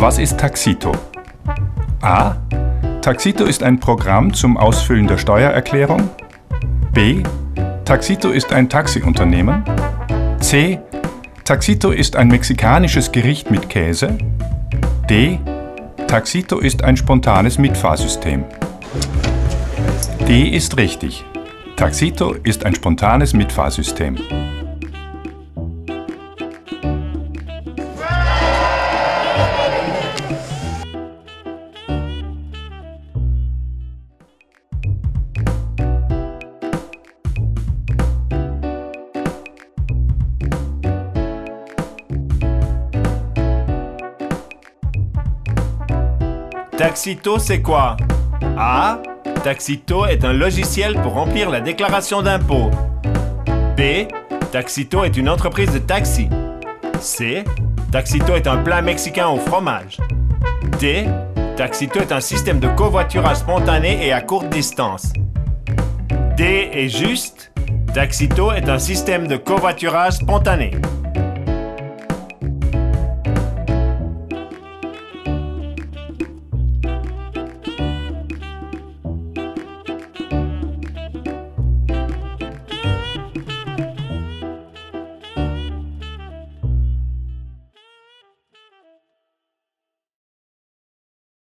Was ist Taxito? A. Taxito ist ein Programm zum Ausfüllen der Steuererklärung. B. Taxito ist ein Taxiunternehmen. C. Taxito ist ein mexikanisches Gericht mit Käse. D. Taxito ist ein spontanes Mitfahrsystem. D ist richtig. Taxito ist ein spontanes Mitfahrsystem. Taxito, c'est quoi? A. Taxito est un logiciel pour remplir la déclaration d'impôt. B. Taxito est une entreprise de taxi. C. Taxito est un plat mexicain au fromage. D. Taxito est un système de covoiturage spontané et à courte distance. D est juste. Taxito est un système de covoiturage spontané.